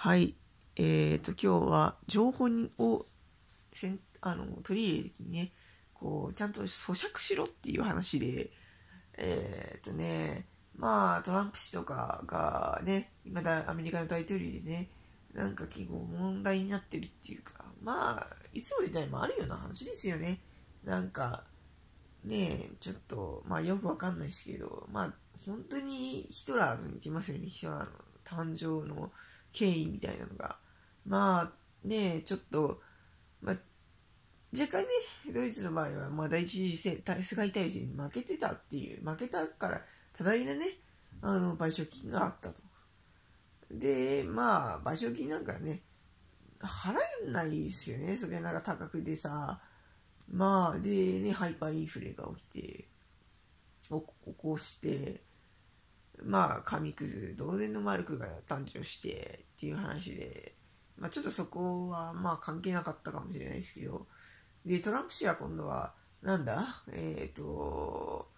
はい。えっ、ー、と、今日は情報をせんあの取り入れるときにね、こう、ちゃんと咀嚼しろっていう話で、えっ、ー、とね、まあ、トランプ氏とかがね、今だ、アメリカの大統領でね、なんか結構問題になってるっていうか、まあ、いつも時代もあるような話ですよね。なんか、ねちょっと、まあよくわかんないですけど、まあ、本当にヒトラーと似てますよね、ヒトラーの誕生の経緯みたいなのが。まあ、ねちょっと、まあ、若干ね、ドイツの場合は、まあ、第一次世界大戦に負けてたっていう、負けたから多大なね、あの、賠償金があったと。で、まあ、賠償金なんかね、払えないですよね。それなんか高くでさ、まあ、でね、ハイパーインフレが起きて、起こして、まあ、紙くず、同然のマルクが誕生してっていう話で、まあ、ちょっとそこはまあ関係なかったかもしれないですけど、で、トランプ氏は今度は、なんだ？えっ、ー、と、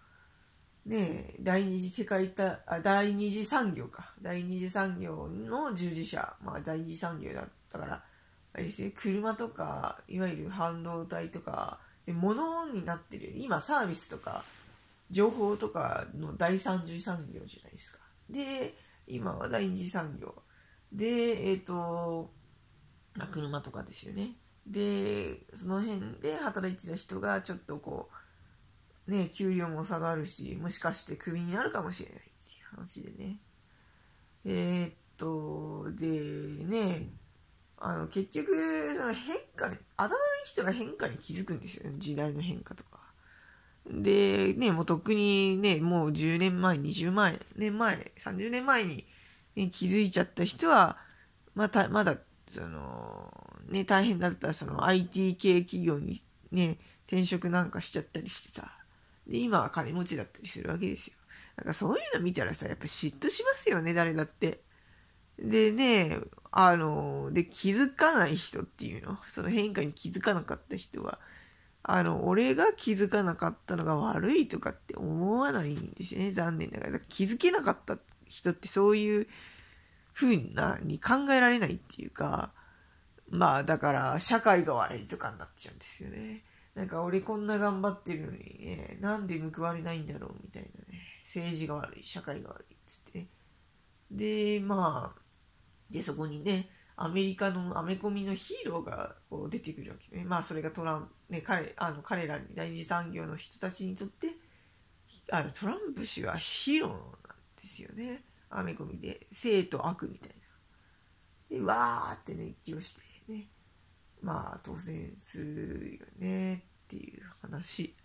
ね第二次世界大、第二次産業か。第二次産業の従事者。まあ、第二次産業だったから、あれですね、車とか、いわゆる半導体とか、で、物になってる。今、サービスとか、情報とかの第三次産業じゃないですか。で、今は第二次産業。で、えっ、ー、と、まあ、車とかですよね。で、その辺で働いてた人がちょっとこう、ね、給料も下がるし、もしかしてクビになるかもしれないっていう話でね。えー、っと、で、ね、あの、結局、その変化、頭のいい人が変化に気づくんですよね。時代の変化とか。で、ね、もうとっくにね、もう10年前、20万年前、30年前に、ね、気づいちゃった人は、また、まだその、ね、大変だったらその IT 系企業にね、転職なんかしちゃったりしてさ。で、今は金持ちだったりするわけですよ。なんかそういうの見たらさ、やっぱ嫉妬しますよね、誰だって。でね、あの、で、気づかない人っていうの、その変化に気づかなかった人は、あの、俺が気づかなかったのが悪いとかって思わないんですよね、残念ながら。ら気づけなかった人ってそういう風なに考えられないっていうか、まあだから社会が悪いとかになっちゃうんですよね。なんか俺こんな頑張ってるのにね、なんで報われないんだろうみたいなね。政治が悪い、社会が悪いっつってね。で、まあ、で、そこにね、アメリカのアメコミのヒーローがこう出てくるわけね。まあそれがトランプ、ね、彼、あの彼らに第二次産業の人たちにとって、あのトランプ氏はヒーローなんですよね。アメコミで、生と悪みたいな。で、わーって熱狂してね、まあ当選するよねっていう話。